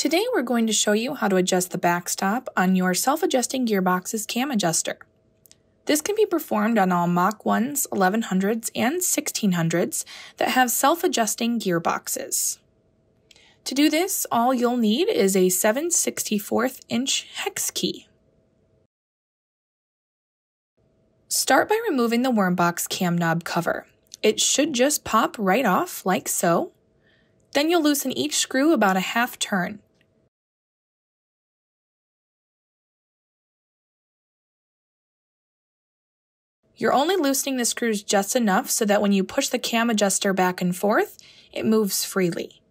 Today we're going to show you how to adjust the backstop on your self-adjusting gearbox's cam adjuster. This can be performed on all Mach 1s, 1100s, and 1600s that have self-adjusting gearboxes. To do this, all you'll need is a 7 64th inch hex key. Start by removing the Wormbox cam knob cover. It should just pop right off like so. Then you'll loosen each screw about a half turn. You're only loosening the screws just enough so that when you push the cam adjuster back and forth, it moves freely.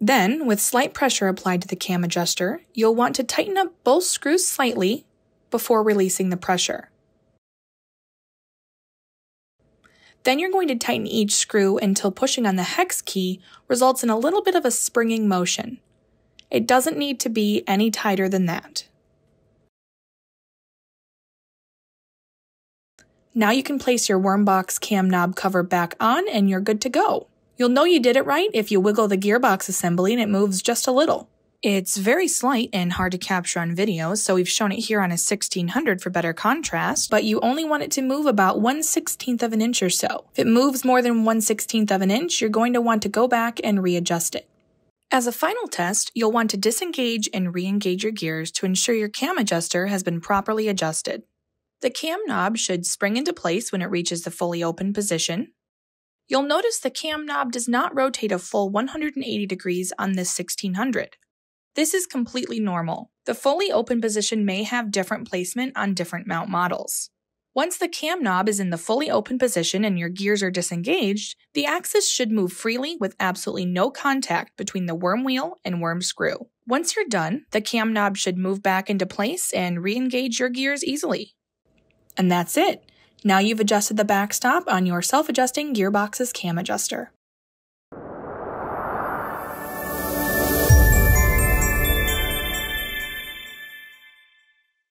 Then, with slight pressure applied to the cam adjuster, you'll want to tighten up both screws slightly before releasing the pressure. Then you're going to tighten each screw until pushing on the hex key results in a little bit of a springing motion. It doesn't need to be any tighter than that. Now you can place your Wormbox cam knob cover back on and you're good to go. You'll know you did it right if you wiggle the gearbox assembly and it moves just a little. It's very slight and hard to capture on video, so we've shown it here on a 1600 for better contrast, but you only want it to move about 1 16th of an inch or so. If it moves more than 1 16th of an inch, you're going to want to go back and readjust it. As a final test, you'll want to disengage and re-engage your gears to ensure your cam adjuster has been properly adjusted. The cam knob should spring into place when it reaches the fully open position. You'll notice the cam knob does not rotate a full 180 degrees on this 1600. This is completely normal. The fully open position may have different placement on different mount models. Once the cam knob is in the fully open position and your gears are disengaged, the axis should move freely with absolutely no contact between the worm wheel and worm screw. Once you're done, the cam knob should move back into place and re-engage your gears easily. And that's it. Now you've adjusted the backstop on your self-adjusting gearbox's cam adjuster.